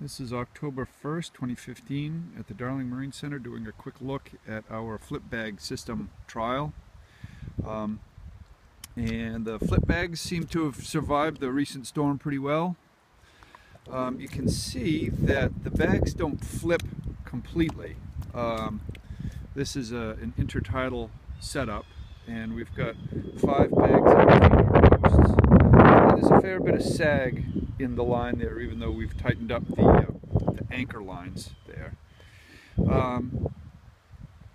This is October 1st, 2015 at the Darling Marine Center doing a quick look at our flip bag system trial. Um, and the flip bags seem to have survived the recent storm pretty well. Um, you can see that the bags don't flip completely. Um, this is a, an intertidal setup and we've got five bags. And there's a fair bit of sag in the line there, even though we've tightened up the, uh, the anchor lines there. Um,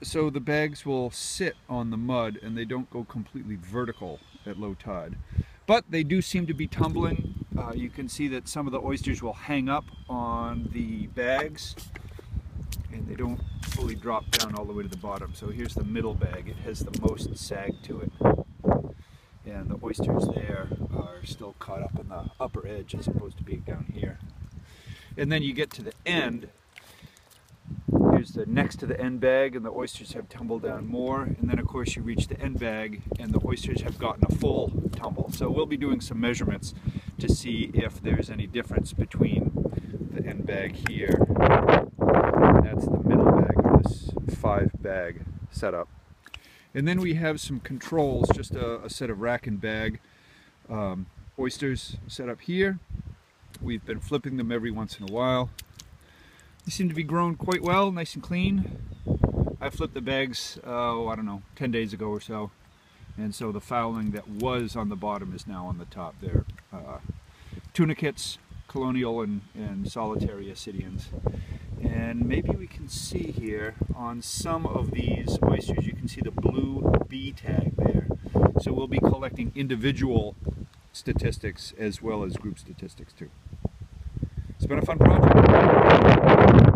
so the bags will sit on the mud and they don't go completely vertical at low tide. But they do seem to be tumbling. Uh, you can see that some of the oysters will hang up on the bags and they don't fully drop down all the way to the bottom. So here's the middle bag. It has the most sag to it. And the oysters there still caught up in the upper edge as opposed to being down here. And then you get to the end. Here's the next to the end bag and the oysters have tumbled down more. And then of course you reach the end bag and the oysters have gotten a full tumble. So we'll be doing some measurements to see if there's any difference between the end bag here. That's the middle bag of this five bag setup. And then we have some controls, just a, a set of rack and bag um, oysters set up here. We've been flipping them every once in a while. They seem to be grown quite well, nice and clean. I flipped the bags, oh, I don't know, 10 days ago or so. And so the fouling that was on the bottom is now on the top there. Uh, tunicates, colonial and, and solitary ascidians. And maybe we can see here on some of these oysters, you can see the blue B tag there. So we'll be collecting individual statistics as well as group statistics too. It's been a fun project.